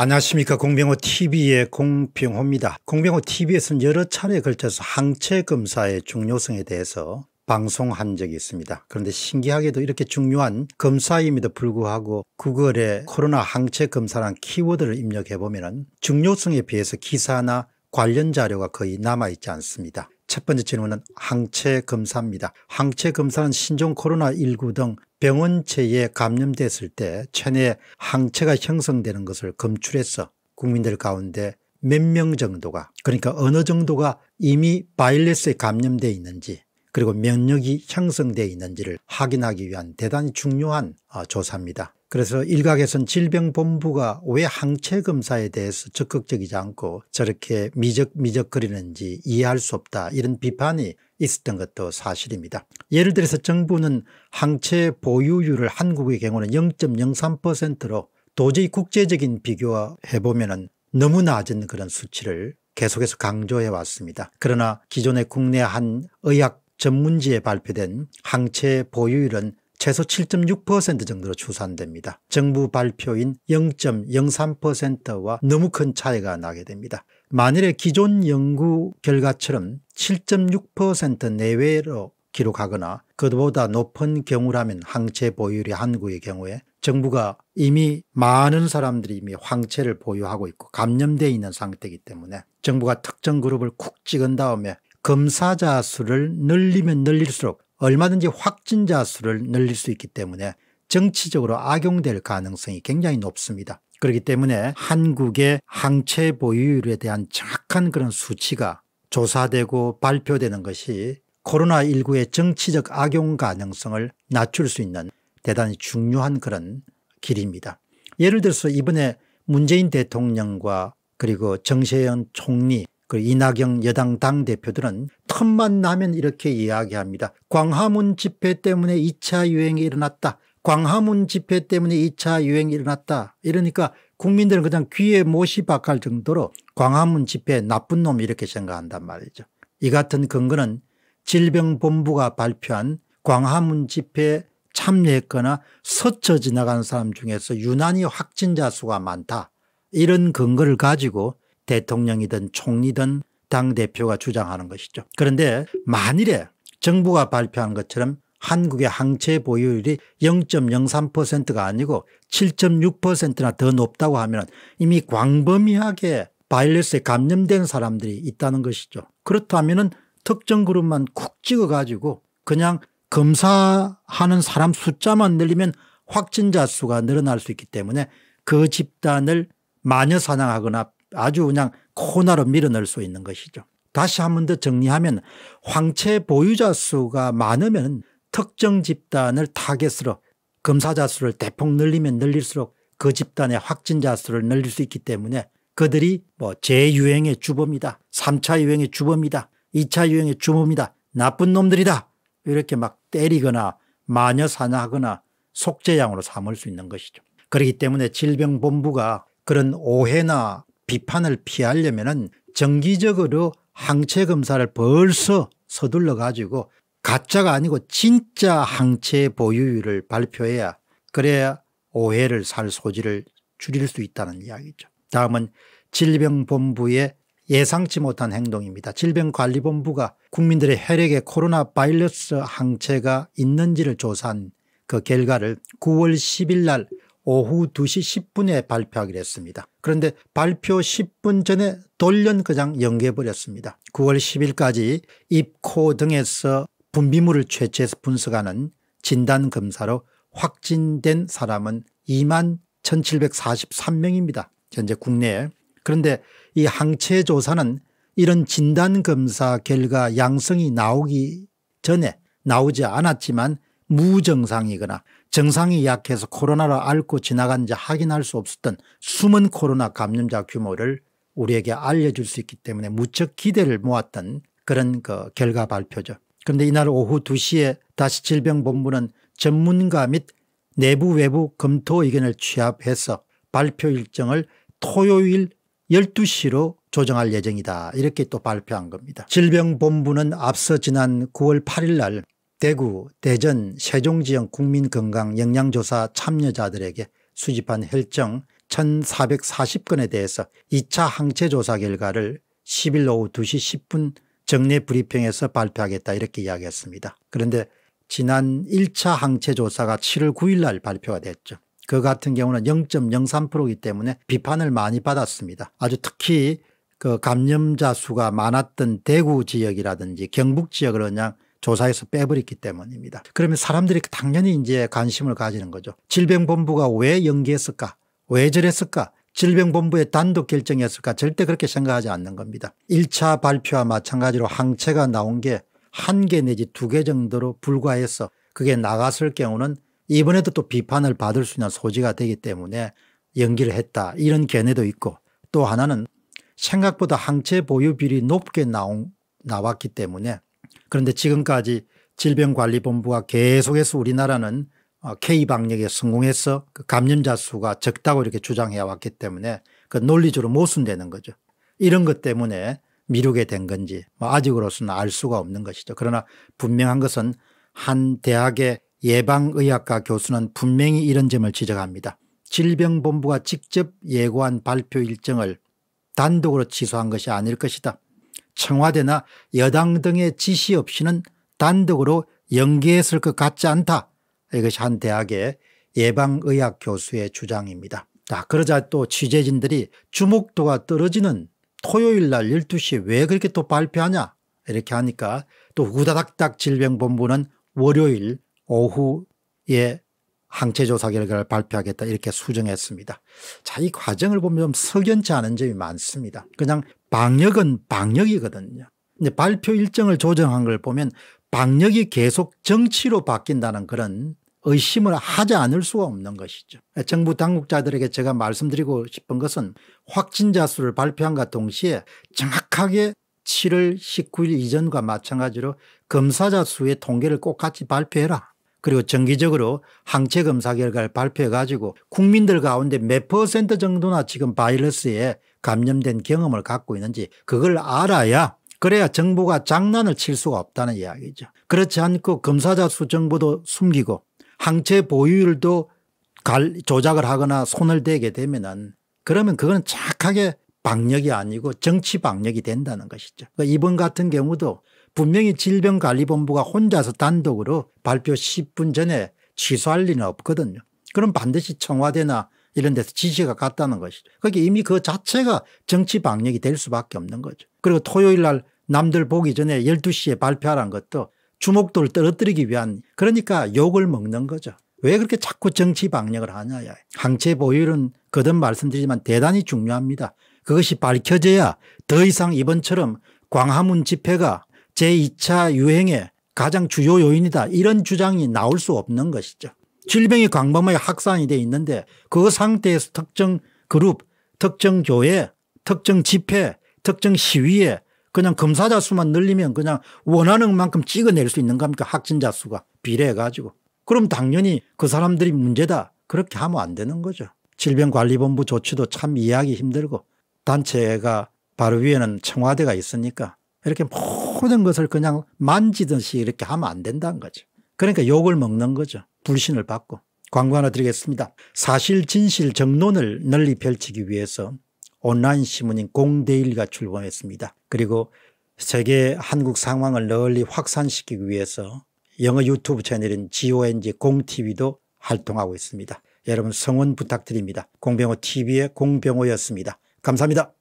안녕하십니까 공병호 tv의 공병호입니다. 공병호 tv에서는 여러 차례에 걸쳐서 항체 검사의 중요성에 대해서 방송한 적이 있습니다. 그런데 신기하게도 이렇게 중요한 검사임에도 불구하고 구글에 코로나 항체 검사라는 키워드를 입력해 보면 중요성에 비해서 기사나 관련 자료가 거의 남아있지 않습니다. 첫 번째 질문은 항체 검사입니다. 항체 검사는 신종 코로나19 등 병원체에 감염됐을 때 체내 항체가 형성되는 것을 검출해서 국민들 가운데 몇 명 정도가 그러니까 어느 정도가 이미 바이러스에 감염되어 있는지 그리고 면역이 형성되어 있는지를 확인하기 위한 대단히 중요한 어, 조사입니다. 그래서 일각에선 질병본부가 왜 항체 검사에 대해서 적극적이지 않고 저렇게 미적미적거리는지 이해할 수 없다 이런 비판이 있었던 것도 사실입니다. 예를 들어서 정부는 항체 보유율을 한국의 경우는 0.03%로 도저히 국제적인 비교해 보면 너무 낮은 그런 수치를 계속해서 강조해 왔습니다. 그러나 기존의 국내 한 의학 전문지에 발표된 항체 보유율은 최소 7.6% 정도로 추산됩니다. 정부 발표인 0.03%와 너무 큰 차이가 나게 됩니다. 만일에 기존 연구 결과처럼 7.6% 내외로 기록하거나 그보다 높은 경우라면 항체 보유율이 한국의 경우에 정부가 이미 많은 사람들이 이미 황체를 보유하고 있고 감염되어 있는 상태이기 때문에 정부가 특정 그룹을 쿡 찍은 다음에 검사자 수를 늘리면 늘릴수록 얼마든지 확진자 수를 늘릴 수 있기 때문에 정치적으로 악용될 가능성이 굉장히 높습니다. 그렇기 때문에 한국의 항체 보유율에 대한 정확한 그런 수치가 조사되고 발표되는 것이 코로나19의 정치적 악용 가능성을 낮출 수 있는 대단히 중요한 그런 길입니다. 예를 들어서 이번에 문재인 대통령과 그리고 정세현 총리 그 이낙영 여당 당대표들은 틈만 나면 이렇게 이야기합니다. 광화문 집회 때문에 2차 유행이 일어났다. 광화문 집회 때문에 2차 유행이 일어났다. 이러니까 국민들은 그냥 귀에 못이 박할 정도로 광화문 집회 나쁜 놈 이렇게 생각한단 말이죠. 이 같은 근거는 질병본부가 발표한 광화문 집회에 참여했거나 스쳐 지나간 사람 중에서 유난히 확진자 수가 많다. 이런 근거를 가지고 대통령이든 총리든 당대표가 주장하는 것이죠. 그런데 만일에 정부가 발표한 것처럼 한국의 항체 보유율이 0.03%가 아니고 7.6%나 더 높다고 하면 이미 광범위하게 바이러스에 감염된 사람들이 있다는 것이죠. 그렇다면 특정 그룹만 쿡 찍어 가지고 그냥 검사하는 사람 숫자만 늘리면 확진자 수가 늘어날 수 있기 때문에 그 집단을 마녀 사냥하거나 아주 그냥 코나로 밀어넣을 수 있는 것이죠. 다시 한 번 더 정리하면 황체 보유자 수가 많으면 특정 집단을 타겟으로 검사자 수를 대폭 늘리면 늘릴수록 그 집단의 확진자 수를 늘릴 수 있기 때문에 그들이 뭐 재유행의 주범이다. 3차 유행의 주범이다. 2차 유행의 주범이다. 나쁜 놈들이다. 이렇게 막 때리거나 마녀 사냥하거나 속죄양으로 삼을 수 있는 것이죠. 그렇기 때문에 질병본부가 그런 오해나 비판을 피하려면 정기적으로 항체 검사를 벌써 서둘러 가지고 가짜가 아니고 진짜 항체 보유율을 발표해야 그래야 오해를 살 소지를 줄일 수 있다는 이야기죠. 다음은 질병본부의 예상치 못한 행동입니다. 질병관리본부가 국민들의 혈액에 코로나 바이러스 항체가 있는지를 조사한 그 결과를 9월 10일 날 오후 2시 10분에 발표하기로 했습니다. 그런데 발표 10분 전에 돌연 그냥 연기해버렸습니다. 9월 10일까지 입, 코 등에서 분비물을 채취해서 분석하는 진단검사로 확진된 사람은 2만 1743명입니다. 현재 국내에. 그런데 이 항체 조사는 이런 진단검사 결과 양성이 나오기 전에 나오지 않았지만 무증상이거나 정상이 약해서 코로나를 앓고 지나간지 확인할 수 없었던 숨은 코로나 감염자 규모를 우리에게 알려줄 수 있기 때문에 무척 기대를 모았던 그런 그 결과 발표죠. 그런데 이날 오후 2시에 다시 질병본부는 전문가 및 내부 외부 검토 의견을 취합해서 발표 일정을 토요일 12시로 조정할 예정이다 이렇게 또 발표한 겁니다. 질병본부는 앞서 지난 9월 8일 날 대구, 대전, 세종 지역 국민건강 영양조사 참여자들에게 수집한 혈정 1440건에 대해서 2차 항체 조사 결과를 10일 오후 2시 10분 정례 브리핑에서 발표하겠다 이렇게 이야기했습니다. 그런데 지난 1차 항체 조사가 7월 9일 날 발표가 됐죠. 그 같은 경우는 0.03%이기 때문에 비판을 많이 받았습니다. 아주 특히 그 감염자 수가 많았던 대구 지역이라든지 경북 지역을 그냥 조사해서 빼버렸기 때문입니다. 그러면 사람들이 당연히 이제 관심을 가지는 거죠. 질병본부가 왜 연기했을까? 왜 저랬을까? 질병본부의 단독 결정이었을까? 절대 그렇게 생각하지 않는 겁니다. 1차 발표와 마찬가지로 항체가 나온 게 한 개 내지 두 개 정도로 불과해서 그게 나갔을 경우는 이번에도 또 비판을 받을 수 있는 소지가 되기 때문에 연기를 했다. 이런 견해도 있고 또 하나는 생각보다 항체 보유 비율이 높게 나온, 나왔기 때문에 그런데 지금까지 질병관리본부가 계속해서 우리나라는 어, K방역에 성공해서 그 감염자 수가 적다고 이렇게 주장해 왔기 때문에 그 논리적으로 모순되는 거죠. 이런 것 때문에 미루게 된 건지 뭐 아직으로서는 알 수가 없는 것이죠. 그러나 분명한 것은 한 대학의 예방의학과 교수는 분명히 이런 점을 지적합니다. 질병본부가 직접 예고한 발표 일정을 단독으로 취소한 것이 아닐 것이다. 청와대나 여당 등의 지시 없이는 단독으로 연기했을 것 같지 않다. 이것이 한 대학의 예방의학 교수의 주장입니다. 자, 그러자 또 취재진들이 주목도가 떨어지는 토요일 날 12시에 왜 그렇게 또 발표하냐 이렇게 하니까 또 후다닥닥 질병본부는 월요일 오후에 항체조사 결과를 발표하겠다 이렇게 수정했습니다. 자, 이 과정을 보면 좀 석연치 않은 점이 많습니다. 그냥 방역은 방역이거든요. 근데 발표 일정을 조정한 걸 보면 방역이 계속 정치로 바뀐다는 그런 의심을 하지 않을 수가 없는 것이죠. 정부 당국자들에게 제가 말씀드리고 싶은 것은 확진자 수를 발표한과 동시에 정확하게 7월 19일 이전과 마찬가지로 검사자 수의 통계를 꼭 같이 발표해라. 그리고 정기적으로 항체 검사 결과를 발표해 가지고 국민들 가운데 몇 퍼센트 정도나 지금 바이러스에 감염된 경험을 갖고 있는지 그걸 알아야 그래야 정부가 장난을 칠 수가 없다는 이야기죠. 그렇지 않고 검사자 수 정보도 숨기고 항체 보유율도 조작을 하거나 손을 대게 되면은 그러면 그거는 착하게 방역이 아니고 정치 방역이 된다는 것이죠. 그러니까 이번 같은 경우도 분명히 질병관리본부가 혼자서 단독으로 발표 10분 전에 취소할 리는 없거든요. 그럼 반드시 청와대나 이런 데서 지시가 갔다는 것이죠. 그게 이미 그 자체가 정치 방역이 될 수밖에 없는 거죠. 그리고 토요일 날 남들 보기 전에 12시에 발표하라는 것도 주목도를 떨어뜨리기 위한 그러니까 욕을 먹는 거죠. 왜 그렇게 자꾸 정치 방역을 하냐. 항체 보유율은 거듭 말씀드리지만 대단히 중요합니다. 그것이 밝혀져야 더 이상 이번처럼 광화문 집회가 제2차 유행의 가장 주요 요인이다 이런 주장이 나올 수 없는 것이죠. 질병이 광범위하게 확산이 돼 있는데 그 상태에서 특정 그룹, 특정 교회, 특정 집회, 특정 시위에 그냥 검사자 수만 늘리면 그냥 원하는 만큼 찍어낼 수 있는 겁니까 확진자 수가 비례해 가지고 그럼 당연히 그 사람들이 문제다 그렇게 하면 안 되는 거죠. 질병관리본부 조치도 참 이해하기 힘들고 단체가 바로 위에는 청와대가 있으니까 이렇게 모든 것을 그냥 만지듯이 이렇게 하면 안 된다는 거죠. 그러니까 욕을 먹는 거죠. 불신을 받고. 광고 하나 드리겠습니다. 사실 진실 정론을 널리 펼치기 위해서 온라인 신문인 공데일리가 출범했습니다. 그리고 세계 한국 상황을 널리 확산시키기 위해서 영어 유튜브 채널인 GONG 공TV도 활동하고 있습니다. 여러분 성원 부탁드립니다. 공병호 TV의 공병호였습니다. 감사합니다.